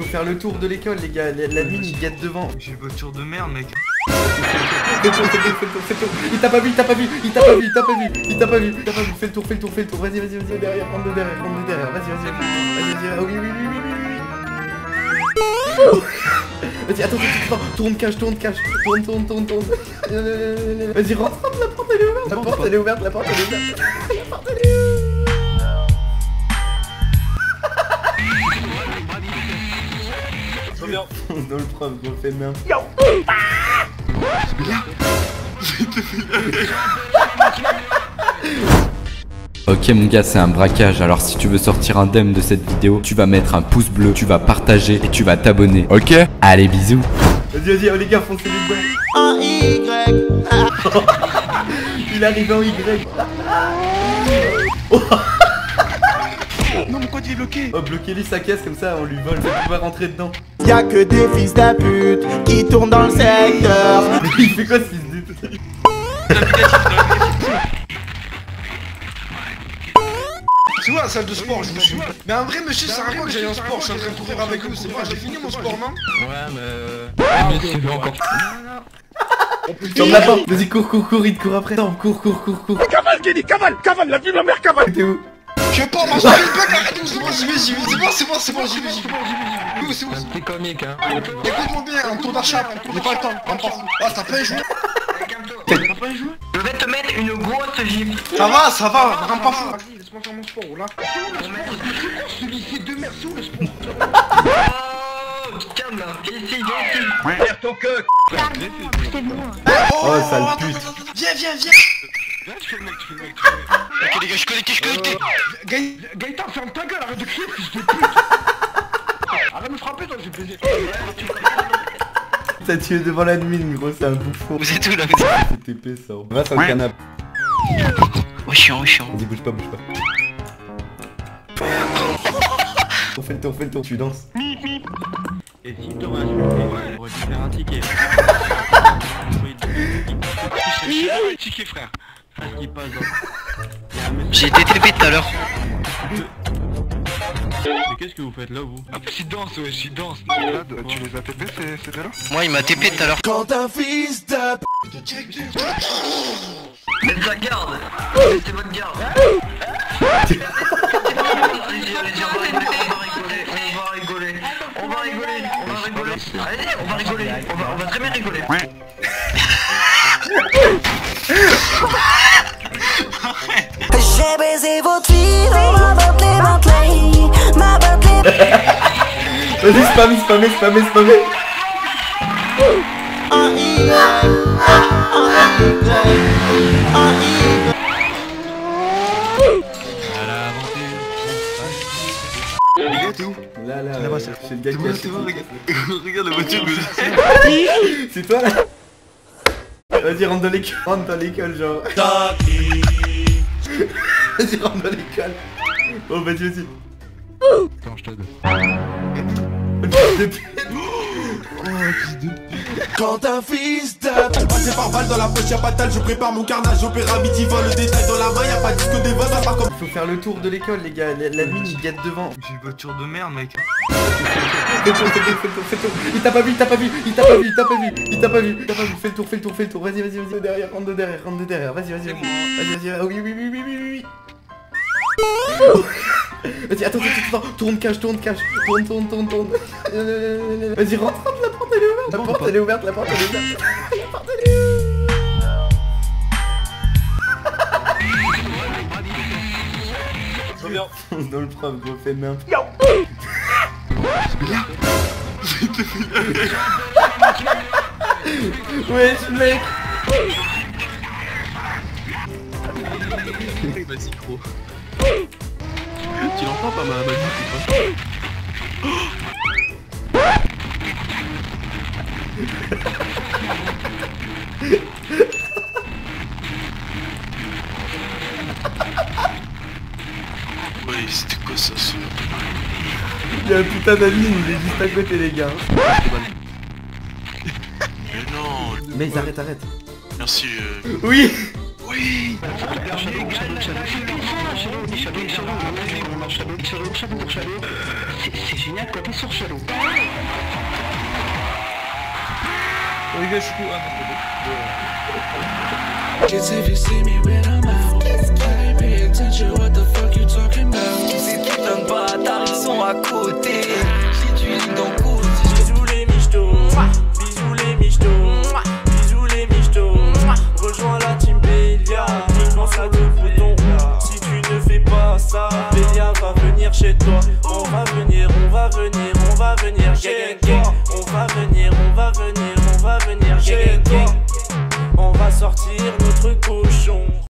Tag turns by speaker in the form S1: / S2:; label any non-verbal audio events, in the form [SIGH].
S1: faut faire le tour de l'école, les gars. La, la mine, il guette devant.
S2: J'ai une voiture de merde, mec.
S1: Fais le tour, fais le tour, fais le tour. Il t'a pas vu, il t'a pas vu, il t'a pas vu, il t'a pas vu, il t'a pas vu, il t'a pas vu. Fais le tour, fais le tour, fais le tour. Vas-y, vas-y, vas-y, derrière, rentre derrière, rentre derrière. Vas-y, vas-y, vas-y, vas-y, vas-y. Oui, oui, oui, oui, oui, oui. Vas-y, attends, attends, attends, tourne, cache, tourne, cache, tourne, tourne, tourne, tourne. Vas-y, rentre, la porte, elle est ouverte, la porte, elle est ouverte, la porte, elle est ouverte. La porte, elle est ouverte. [LAUGHS] Le prof, fait. [LAUGHS]
S3: Ok mon gars c'est un braquage alors si tu veux sortir indemne de cette vidéo tu vas mettre un pouce bleu, tu vas partager et tu vas t'abonner Ok Allez bisous
S1: Vas-y, vas-y, oh, les gars, foncez les gars.
S4: En Y. [LAUGHS]
S1: Il arrive en Y.
S2: Non, mon code il est bloqué.
S1: Oh, bloquez-lui sa caisse comme ça, on lui vole, on va rentrer dedans.
S4: Y'a que des fils de pute qui tournent dans le secteur. [LAUGHS]
S1: Il fait quoi ce fils de pute
S2: C'est où la salle de sport Je vous suis. Mais un vrai monsieur, ça sert à quoi que j'aille en sport Je suis en train de courir avec vous. C'est bon, j'ai fini mon sport, non
S1: Ferme la porte Vas-y, cours, cours, cours, il te court après. Non, cours, cours, cours, cours. Cavale, Kenny, cavale, cavale, la vie, ma mère, cavale T'es où
S2: Je vais pas marcher une bug, arrête, c'est bon, j'y vais, j'y vais. C'est bon, c'est bon, c'est bon, j'y vais, j'y vais. Oui, c'est bon.
S5: C'est comique, hein.
S2: Écoute-moi bien, un tour d'achat. J'ai pas le temps, on part. Ah, t'as pas joué
S6: Je vais te mettre une grosse gifle.
S2: Ça va, ça va, rends pas fou. Vas-y, laisse-moi faire mon sport, là. Celui-ci de merde, c'est où le sport
S6: Oh, calme là, ici, viens ici. Perds ton queue.
S1: Oh, sale pute.
S2: Viens, viens, viens. Tu fais le mec, tu fais le mec. Ok, les gars, je suis connecté, je. Gaëtan, ferme ta gueule, arrête de crier, fils de pute. Arrête de me frapper, toi, j'ai plaisir.
S1: T'as tué devant l'admin, gros, c'est un bouffon.
S2: Vous êtes où là vous êtes
S1: C'est TP ça. Va sur le canapé.
S2: Oh, chiant, oh, chiant.
S1: Vas-y, bouge pas, bouge pas. On fait le tour, on fait le tour, tu danses.
S5: Et si t'aurais insulté, on aurait dû faire un ticket. [LAUGHS]
S2: Ticket, frère.
S5: Passe dans...
S2: J'ai été TP tout à l'heure.
S5: Mais qu'est-ce que vous faites là, vous
S2: Ah, j'y danse, ouais, j'y danse.
S7: Tu les as TP, c'est de là
S2: Moi, il m'a TP tout à l'heure.
S4: Quand un fils de
S6: Faites la garde. Mettez votre garde. On va rigoler, on va rigoler, on va rigoler, on va rigoler, allez, on va rigoler, on va, on va très bien rigoler.
S1: Vas-y, spam, spamé, spamé, spamé.
S4: En Y. En Y. En Y.
S2: Les gars, t'es où
S1: Là, là,
S2: Là-bas, c'est-
S1: le gars qui a acheté.
S2: Regarde la voiture,
S1: C'est toi là Vas-y, rentre dans l'école, rentre dans l'école, genre. Vas-y, rentre dans l'école. Oh, vas-y, vas-y.
S5: Attends, je t'aide.
S4: Quand un fils de Passé par balle dans la poche, y'a pas de je prépare mon carnage, opéra midi, vol, le détail dans la main, y'a pas de disque des vols, à part comme
S1: Il faut faire le tour de l'école, les gars. La, la mine, il guette devant.
S2: J'ai une voiture de merde, mec.
S1: Fais le tour, fais le tour, fais le tour, fais le tour. Il t'a pas vu, il t'a pas vu, il t'a pas vu, il t'a pas vu, il t'a pas vu, il t'a pas vu. Fais le tour, fais le tour, fais le tour. Vas-y, vas-y, vas-y, derrière, rentre de derrière, rentre de derrière. Vas-y, vas-y, vas-y. Vas-y, vas-y, oui, oui, oui, oui, oui, oui. Vas-y, attends, attends, attends, tourne, cache, tourne, cache, tourne, tourne, tourne, tourne. Vas-y, rentre, rentre, la porte, elle est ouverte. La porte, elle est ouverte, la porte, elle est ouverte. La porte, elle est ouverte. Dans le prof, gros, fait merde. [LAUGHS] Wesh, mec.
S5: Vas-y, gros. Tu l'entends pas, ma ou pas [LAUGHS]
S1: Il y a un putain d'ami, il est juste à côté, les gars.
S2: Mais non,
S1: Mais ils arrêtent, arrête.
S2: merci. euh,
S1: Oui
S2: Oui. C'est- génial t'es sur Shadow.
S8: Kids, if you see me when I'm out, I pay attention. What the fuck
S9: à côté. Si tu ligne dans cours, bisous les michtos. Bisous les michtos. Bisous les michtos. Rejoins la team Bélia. Uniquement ça te fout ton Si tu ne fais pas ça, Bélia va venir chez toi. On va venir, on va venir, on va venir. Gang, gang. On va venir, on va venir, on va venir. Gang, gang. On va sortir notre cochon.